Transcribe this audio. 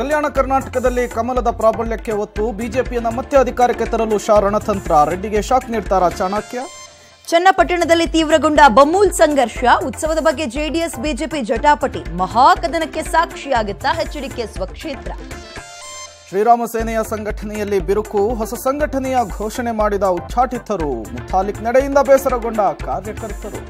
ಕಲ್ಯಾಣ ಕರ್ನಾಟಕದಲ್ಲಿ ಕಮಲದ ಪ್ರಾಬಲ್ಯಕ್ಕೆ ಒತ್ತು ಬಿಜೆಪಿಯನ್ನ ಮತ್ತೆ ಅಧಿಕಾರಕ್ಕೆ ತರಲು ಶಾ ರಣತಂತ್ರ. ರೆಡ್ಡಿಗೆ ಶಾಕ್ ನೀಡ್ತಾರಾ ಚಾಣಕ್ಯ? ಚನ್ನಪಟ್ಟಣದಲ್ಲಿ ತೀವ್ರಗೊಂಡ ಬಮೂಲ್ ಸಂಘರ್ಷ. ಉತ್ಸವದ ಬಗ್ಗೆ ಜೆಡಿಎಸ್ ಬಿಜೆಪಿ ಜಟಾಪಟಿ. ಮಹಾಕದನಕ್ಕೆ ಸಾಕ್ಷಿಯಾಗುತ್ತಾ ಎಚ್ಡಿಕೆ ಸ್ವಕ್ಷೇತ್ರ. ಶ್ರೀರಾಮ ಸೇನೆಯ ಸಂಘಟನೆಯಲ್ಲಿ ಬಿರುಕು. ಹೊಸ ಸಂಘಟನೆಯ ಘೋಷಣೆ ಮಾಡಿದ ಉಚ್ಚಾಟಿತರು. ಮುಥಾಲಿಕ್ ನಡೆಯಿಂದ ಬೇಸರಗೊಂಡ ಕಾರ್ಯಕರ್ತರು.